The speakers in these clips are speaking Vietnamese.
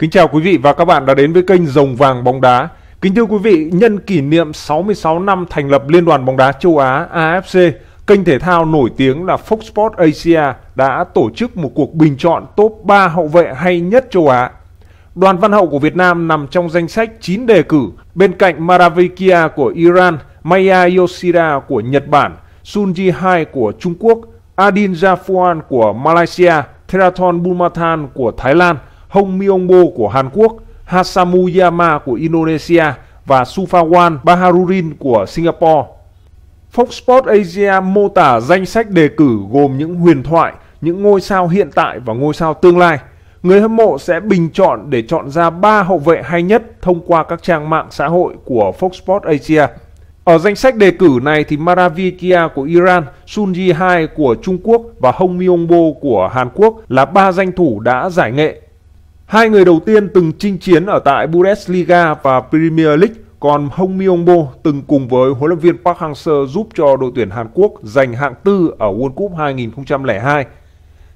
Kính chào quý vị và các bạn đã đến với kênh Rồng Vàng Bóng Đá. Kính thưa quý vị, nhân kỷ niệm 66 năm thành lập Liên đoàn bóng đá châu Á AFC, kênh thể thao nổi tiếng là Fox Sports Asia đã tổ chức một cuộc bình chọn top 3 hậu vệ hay nhất châu Á. Đoàn Văn Hậu của Việt Nam nằm trong danh sách 9 đề cử bên cạnh Maravikia của Iran, Maya Yoshida của Nhật Bản, Sunji Hai của Trung Quốc, Adin Jafuan của Malaysia, Theraton Bumathan của Thái Lan, Hong Myongbo của Hàn Quốc, Hasamu Yama của Indonesia và Sufawan Baharurin của Singapore. Fox Sports Asia mô tả danh sách đề cử gồm những huyền thoại, những ngôi sao hiện tại và ngôi sao tương lai. Người hâm mộ sẽ bình chọn để chọn ra 3 hậu vệ hay nhất thông qua các trang mạng xã hội của Fox Sports Asia. Ở danh sách đề cử này thì Maravikia của Iran, Sunji Hai của Trung Quốc và Hong Myongbo của Hàn Quốc là ba danh thủ đã giải nghệ. Hai người đầu tiên từng chinh chiến ở tại Bundesliga và Premier League, còn Hong Myongbo từng cùng với huấn luyện viên Park Hang-seo giúp cho đội tuyển Hàn Quốc giành hạng tư ở World Cup 2002.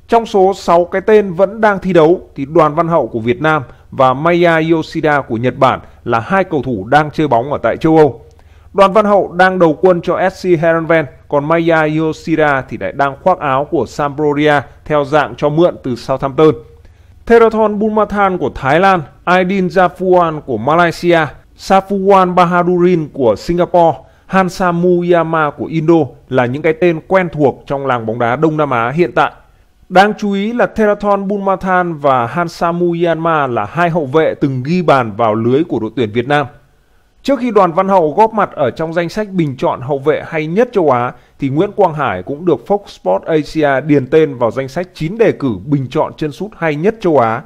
Trong số 6 cái tên vẫn đang thi đấu thì Đoàn Văn Hậu của Việt Nam và Maya Yoshida của Nhật Bản là hai cầu thủ đang chơi bóng ở tại châu Âu. Đoàn Văn Hậu đang đầu quân cho SC Heerenveen, còn Maya Yoshida thì lại đang khoác áo của Sampdoria theo dạng cho mượn từ Southampton. Theraton Bulmathan của Thái Lan, Aidin Jafuan của Malaysia, Safuwan Bahadurin của Singapore, Hansa Muyama của Indo là những cái tên quen thuộc trong làng bóng đá Đông Nam Á hiện tại. Đáng chú ý là Theraton Bulmathan và Hansa Muyama là hai hậu vệ từng ghi bàn vào lưới của đội tuyển Việt Nam. Trước khi đoàn Văn Hậu góp mặt ở trong danh sách bình chọn hậu vệ hay nhất châu Á, thì Nguyễn Quang Hải cũng được Fox Sports Asia điền tên vào danh sách 9 đề cử bình chọn chân sút hay nhất châu Á.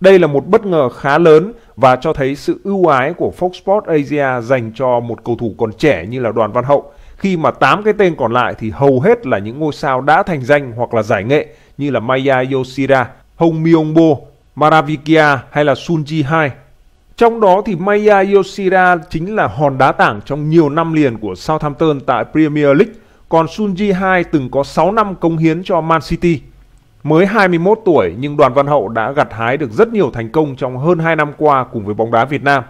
Đây là một bất ngờ khá lớn và cho thấy sự ưu ái của Fox Sports Asia dành cho một cầu thủ còn trẻ như là đoàn Văn Hậu, khi mà 8 cái tên còn lại thì hầu hết là những ngôi sao đã thành danh hoặc là giải nghệ như là Maya Yoshida, Hong Myongbo, Maravikia hay là Sunji Hai. Trong đó thì Maya Yoshida chính là hòn đá tảng trong nhiều năm liền của Southampton tại Premier League, còn Sunji Hai từng có 6 năm công hiến cho Man City. Mới 21 tuổi nhưng Đoàn Văn Hậu đã gặt hái được rất nhiều thành công trong hơn 2 năm qua cùng với bóng đá Việt Nam.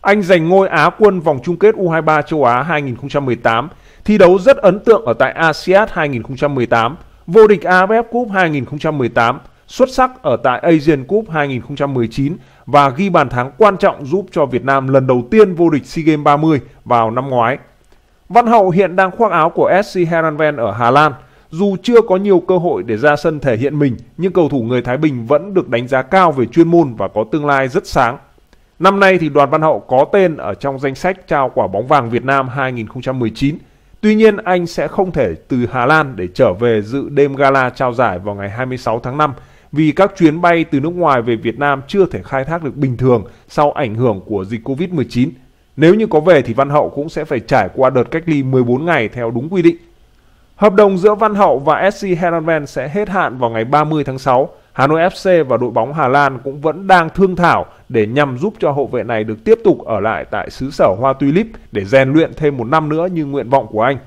Anh giành ngôi Á quân vòng chung kết U23 châu Á 2018, thi đấu rất ấn tượng ở tại ASEAN 2018, vô địch AFF Cup 2018, xuất sắc ở tại Asian Cup 2019 và ghi bàn thắng quan trọng giúp cho Việt Nam lần đầu tiên vô địch SEA Games 30 vào năm ngoái. Văn Hậu hiện đang khoác áo của SC Heerenveen ở Hà Lan. Dù chưa có nhiều cơ hội để ra sân thể hiện mình, nhưng cầu thủ người Thái Bình vẫn được đánh giá cao về chuyên môn và có tương lai rất sáng. Năm nay thì Đoàn Văn Hậu có tên ở trong danh sách trao quả bóng vàng Việt Nam 2019. Tuy nhiên anh sẽ không thể từ Hà Lan để trở về dự đêm gala trao giải vào ngày 26 tháng 5 vì các chuyến bay từ nước ngoài về Việt Nam chưa thể khai thác được bình thường sau ảnh hưởng của dịch Covid-19. Nếu như có về thì Văn Hậu cũng sẽ phải trải qua đợt cách ly 14 ngày theo đúng quy định. Hợp đồng giữa Văn Hậu và SC Heerenveen sẽ hết hạn vào ngày 30 tháng 6. Hà Nội FC và đội bóng Hà Lan cũng vẫn đang thương thảo để nhằm giúp cho hậu vệ này được tiếp tục ở lại tại xứ sở Hoa Tulip để rèn luyện thêm một năm nữa như nguyện vọng của anh.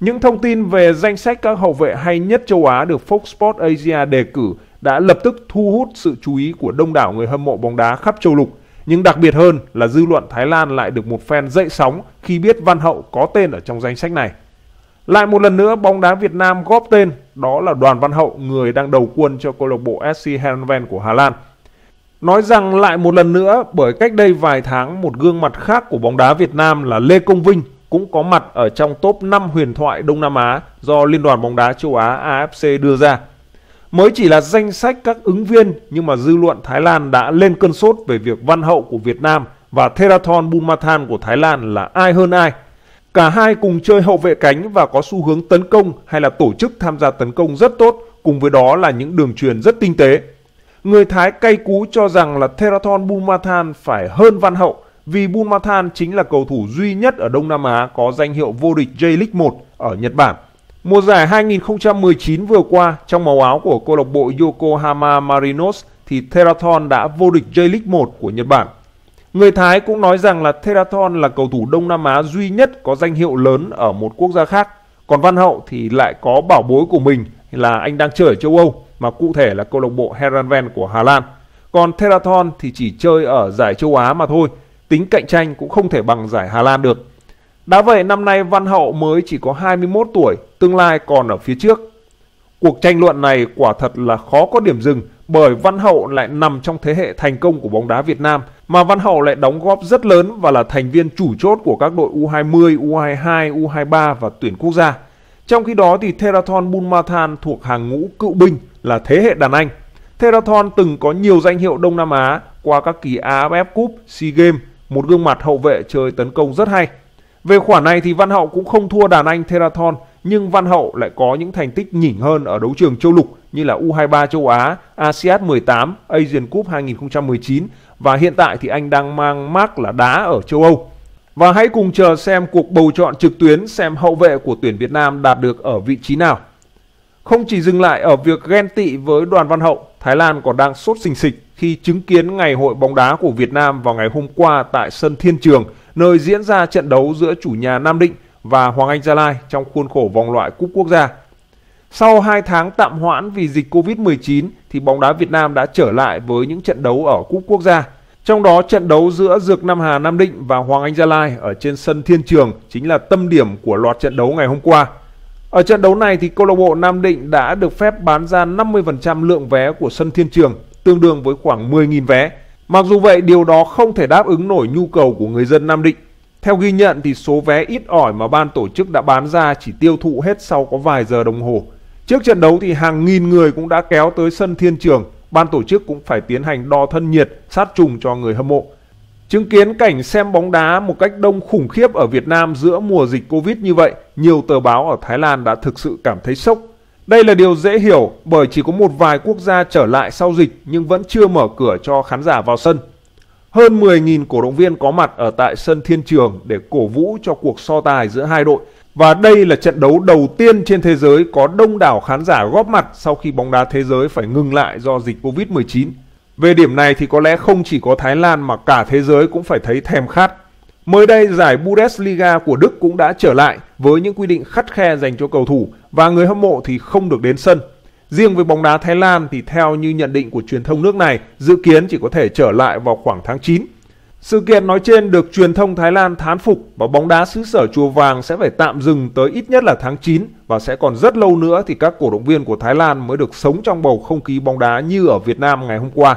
Những thông tin về danh sách các hậu vệ hay nhất châu Á được Fox Sports Asia đề cử đã lập tức thu hút sự chú ý của đông đảo người hâm mộ bóng đá khắp châu lục. Nhưng đặc biệt hơn là dư luận Thái Lan lại được một phen dậy sóng khi biết Văn Hậu có tên ở trong danh sách này. Lại một lần nữa bóng đá Việt Nam góp tên, đó là Đoàn Văn Hậu, người đang đầu quân cho câu lạc bộ SC Heerenveen của Hà Lan. Nói rằng lại một lần nữa bởi cách đây vài tháng một gương mặt khác của bóng đá Việt Nam là Lê Công Vinh cũng có mặt ở trong top 5 huyền thoại Đông Nam Á do Liên đoàn bóng đá châu Á AFC đưa ra. Mới chỉ là danh sách các ứng viên nhưng mà dư luận Thái Lan đã lên cơn sốt về việc văn hậu của Việt Nam và Theraton Bumathan của Thái Lan là ai hơn ai. Cả hai cùng chơi hậu vệ cánh và có xu hướng tấn công hay là tổ chức tham gia tấn công rất tốt, cùng với đó là những đường truyền rất tinh tế. Người Thái cay cú cho rằng là Theraton Bumathan phải hơn Văn Hậu vì Bumathan chính là cầu thủ duy nhất ở Đông Nam Á có danh hiệu vô địch J-League 1 ở Nhật Bản. Mùa giải 2019 vừa qua, trong màu áo của câu lạc bộ Yokohama Marinos thì Theraton đã vô địch J-League 1 của Nhật Bản. Người Thái cũng nói rằng là Theraton là cầu thủ Đông Nam Á duy nhất có danh hiệu lớn ở một quốc gia khác. Còn Văn Hậu thì lại có bảo bối của mình là anh đang chơi ở châu Âu, mà cụ thể là câu lạc bộ Heerenveen của Hà Lan. còn Theraton thì chỉ chơi ở giải châu Á mà thôi, tính cạnh tranh cũng không thể bằng giải Hà Lan được. Đã vậy năm nay Văn Hậu mới chỉ có 21 tuổi, tương lai còn ở phía trước. Cuộc tranh luận này quả thật là khó có điểm dừng bởi Văn Hậu lại nằm trong thế hệ thành công của bóng đá Việt Nam mà Văn Hậu lại đóng góp rất lớn và là thành viên chủ chốt của các đội U20, U22, U23 và tuyển quốc gia. Trong khi đó thì Theraton Bunmathan thuộc hàng ngũ cựu binh là thế hệ đàn anh. Theraton từng có nhiều danh hiệu Đông Nam Á qua các kỳ AFF Cup, SEA Games, một gương mặt hậu vệ chơi tấn công rất hay. Về khoản này thì Văn Hậu cũng không thua đàn anh Theraton, nhưng Văn Hậu lại có những thành tích nhỉnh hơn ở đấu trường châu lục như là U23 châu Á, ASEAN 18, Asian Cup 2019 và hiện tại thì anh đang mang mác là đá ở châu Âu. Và hãy cùng chờ xem cuộc bầu chọn trực tuyến xem hậu vệ của tuyển Việt Nam đạt được ở vị trí nào. Không chỉ dừng lại ở việc ghen tị với đoàn Văn Hậu, Thái Lan còn đang sốt sình sịch khi chứng kiến ngày hội bóng đá của Việt Nam vào ngày hôm qua tại sân Thiên Trường, nơi diễn ra trận đấu giữa chủ nhà Nam Định và Hoàng Anh Gia Lai trong khuôn khổ vòng loại cúp quốc gia. Sau 2 tháng tạm hoãn vì dịch Covid-19 thì bóng đá Việt Nam đã trở lại với những trận đấu ở cúp quốc gia. Trong đó trận đấu giữa Dược Nam Hà Nam Định và Hoàng Anh Gia Lai ở trên sân Thiên Trường chính là tâm điểm của loạt trận đấu ngày hôm qua. Ở trận đấu này thì câu lạc bộ Nam Định đã được phép bán ra 50% lượng vé của sân Thiên Trường, tương đương với khoảng 10.000 vé. Mặc dù vậy, điều đó không thể đáp ứng nổi nhu cầu của người dân Nam Định. Theo ghi nhận thì số vé ít ỏi mà ban tổ chức đã bán ra chỉ tiêu thụ hết sau có vài giờ đồng hồ. Trước trận đấu thì hàng nghìn người cũng đã kéo tới sân Thiên Trường, ban tổ chức cũng phải tiến hành đo thân nhiệt, sát trùng cho người hâm mộ. Chứng kiến cảnh xem bóng đá một cách đông khủng khiếp ở Việt Nam giữa mùa dịch Covid như vậy, nhiều tờ báo ở Thái Lan đã thực sự cảm thấy sốc. Đây là điều dễ hiểu bởi chỉ có một vài quốc gia trở lại sau dịch nhưng vẫn chưa mở cửa cho khán giả vào sân. Hơn 10.000 cổ động viên có mặt ở tại sân Thiên Trường để cổ vũ cho cuộc so tài giữa hai đội. Và đây là trận đấu đầu tiên trên thế giới có đông đảo khán giả góp mặt sau khi bóng đá thế giới phải ngừng lại do dịch Covid-19. Về điểm này thì có lẽ không chỉ có Thái Lan mà cả thế giới cũng phải thấy thèm khát. Mới đây giải Bundesliga của Đức cũng đã trở lại với những quy định khắt khe dành cho cầu thủ và người hâm mộ thì không được đến sân. Riêng với bóng đá Thái Lan thì theo như nhận định của truyền thông nước này, dự kiến chỉ có thể trở lại vào khoảng tháng 9. Sự kiện nói trên được truyền thông Thái Lan thán phục và bóng đá xứ sở Chùa Vàng sẽ phải tạm dừng tới ít nhất là tháng 9 và sẽ còn rất lâu nữa thì các cổ động viên của Thái Lan mới được sống trong bầu không khí bóng đá như ở Việt Nam ngày hôm qua.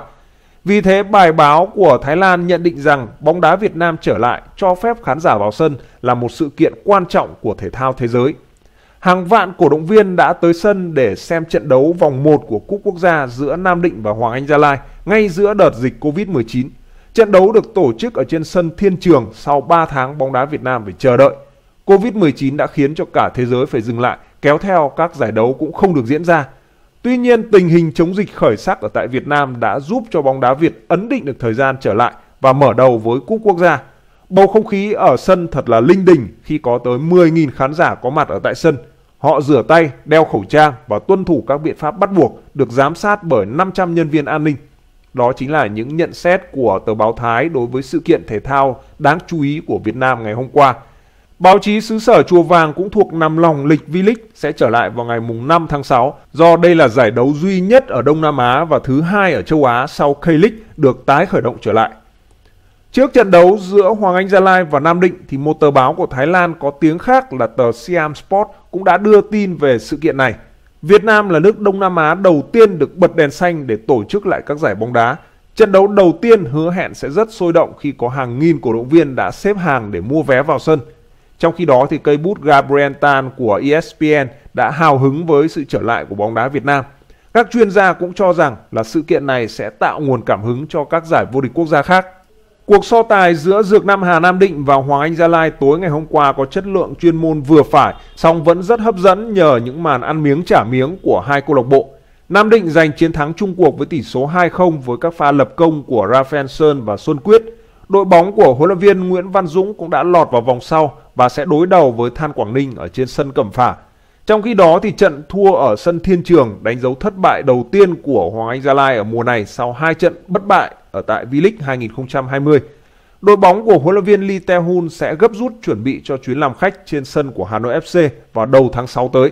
Vì thế bài báo của Thái Lan nhận định rằng bóng đá Việt Nam trở lại cho phép khán giả vào sân là một sự kiện quan trọng của thể thao thế giới. Hàng vạn cổ động viên đã tới sân để xem trận đấu vòng 1 của Cúp Quốc gia giữa Nam Định và Hoàng Anh Gia Lai ngay giữa đợt dịch Covid-19. Trận đấu được tổ chức ở trên sân Thiên Trường sau 3 tháng bóng đá Việt Nam phải chờ đợi. Covid-19 đã khiến cho cả thế giới phải dừng lại, kéo theo các giải đấu cũng không được diễn ra. Tuy nhiên, tình hình chống dịch khởi sắc ở tại Việt Nam đã giúp cho bóng đá Việt ấn định được thời gian trở lại và mở đầu với Cúp Quốc gia. Bầu không khí ở sân thật là linh đình khi có tới 10.000 khán giả có mặt ở tại sân. Họ rửa tay, đeo khẩu trang và tuân thủ các biện pháp bắt buộc được giám sát bởi 500 nhân viên an ninh. Đó chính là những nhận xét của tờ báo Thái đối với sự kiện thể thao đáng chú ý của Việt Nam ngày hôm qua. Báo chí xứ sở Chùa Vàng cũng thuộc nằm lòng lịch V-League sẽ trở lại vào ngày mùng 5 tháng 6 do đây là giải đấu duy nhất ở Đông Nam Á và thứ hai ở châu Á sau K-League được tái khởi động trở lại. Trước trận đấu giữa Hoàng Anh Gia Lai và Nam Định thì một tờ báo của Thái Lan có tiếng khác là tờ Siam Sport cũng đã đưa tin về sự kiện này. Việt Nam là nước Đông Nam Á đầu tiên được bật đèn xanh để tổ chức lại các giải bóng đá. Trận đấu đầu tiên hứa hẹn sẽ rất sôi động khi có hàng nghìn cổ động viên đã xếp hàng để mua vé vào sân. Trong khi đó thì cây bút Gabriel Tan của ESPN đã hào hứng với sự trở lại của bóng đá Việt Nam. Các chuyên gia cũng cho rằng là sự kiện này sẽ tạo nguồn cảm hứng cho các giải vô địch quốc gia khác. Cuộc so tài giữa Dược Nam Hà Nam Định và Hoàng Anh Gia Lai tối ngày hôm qua có chất lượng chuyên môn vừa phải, song vẫn rất hấp dẫn nhờ những màn ăn miếng trả miếng của hai câu lạc bộ. Nam Định giành chiến thắng chung cuộc với tỷ số 2-0 với các pha lập công của Rafael Sơn và Xuân Quyết. Đội bóng của huấn luyện viên Nguyễn Văn Dũng cũng đã lọt vào vòng sau và sẽ đối đầu với Than Quảng Ninh ở trên sân Cẩm Phả. Trong khi đó thì trận thua ở sân Thiên Trường đánh dấu thất bại đầu tiên của Hoàng Anh Gia Lai ở mùa này sau hai trận bất bại ở tại V-League 2020. Đội bóng của huấn luyện viên Lee Tae-hun sẽ gấp rút chuẩn bị cho chuyến làm khách trên sân của Hà Nội FC vào đầu tháng 6 tới.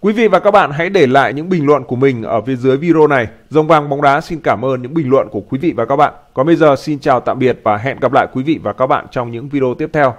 Quý vị và các bạn hãy để lại những bình luận của mình ở phía dưới video này. Rồng vàng bóng đá xin cảm ơn những bình luận của quý vị và các bạn. Còn bây giờ xin chào tạm biệt và hẹn gặp lại quý vị và các bạn trong những video tiếp theo.